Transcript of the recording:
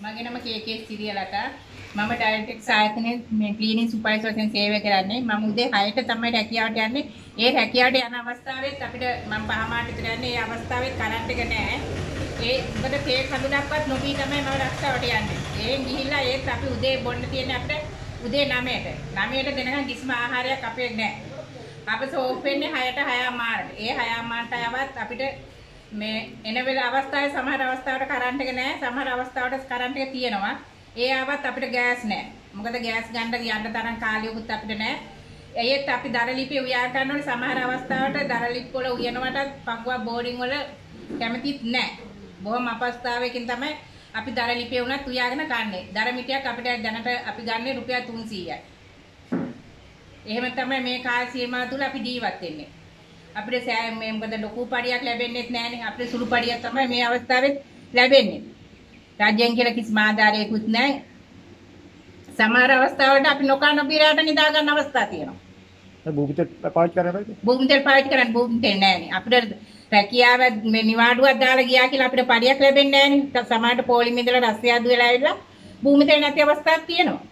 මගේ නම කේ.කේ. සිරියලතා. මම ඩයටෙක්ස් ආයතනයේ මේ ක්ලීනින් සුපර්වයිසර් වශයෙන් සේවය කරන්නේ. මම උදේ 6ට තමයි රැකියාවට යන්නේ. ඒ රැකියාවට යන අවස්ථාවෙත් අපිට මම පහමාට විතර යන්නේ. ඒ අවස්ථාවෙත් කරන්ට් එක නැහැ. ඒ මොකද තේ කඳුලක්වත් නොපී තමයි මම රක්ෂාවට යන්නේ. ඒෙන් ගිහිල්ලා ඒත් අපි උදේ බොන්න තියෙන අපිට උදේ 9ට. 9ට දෙනකන් කිසිම ආහාරයක් අපේ නැහැ. අපේ සෝප් වෙන්නේ 6ට 6 මාරට. ඒ 6 මාරට යවත් අපිට මේ එන වෙල අවස්ථාවේ සමහර අවස්ථාවට කරන්ට් එක නැහැ. සමහර අවස්ථාවට කරන්ට් එක තියෙනවා. ඒ ආවත් අපිට ගෑස් නැහැ. මොකද ගෑස් ගන්න යන්න තරම් කාලයකුත් අපිට නැහැ. ඒත් අපි දරලිපේ උයා ගන්න ඕනේ සමහර අවස්ථාවට දරලිප් වල උයනවට පග්වා බෝඩින් වල කැමතිත් නැහැ. බොහොම අපස්ථාවයකින් තමයි අපි දරලිපේ උනත් උයාගෙන කන්නේ. දර මිටියක් අපිට දැනට අපි ගන්නේ රුපියල් 300යි. එහෙම තමයි මේ කාල සීමාව තුල අපි ජීවත් වෙන්නේ. අපිට සෑම මේ මොකද ලොකු පඩියක් ලැබෙන්නේත් නැහනේ. අපිට සුළු පඩියක් තමයි මේ අවස්ථාවේ ලැබෙන්නේ. රාජ්‍යයෙන් කියලා කිසිම ආධාරයකුත් නැහැ. සමහර අවස්ථාවලට අපි නොකා නොබිරාට නිදා ගන්න අවස්ථා තියෙනවා. භූමිතෙල් පාවිච්චි කරන්න බෑද? භූමිතෙල් පාවිච්චි කරන්න භූමිතෙල් නැහැනේ. අපිට රැකියාව මේ නිවාඩුවක් දාලා ගියා කියලා අපිට පඩියක් ලැබෙන්නේ නැහැනේ. සමහරට පොලිමේ ඉඳලා රස්සිය අදු වෙලා ඇවිල්ලා භූමිතෙල් නැති අවස්ථාවක් තියෙනවා.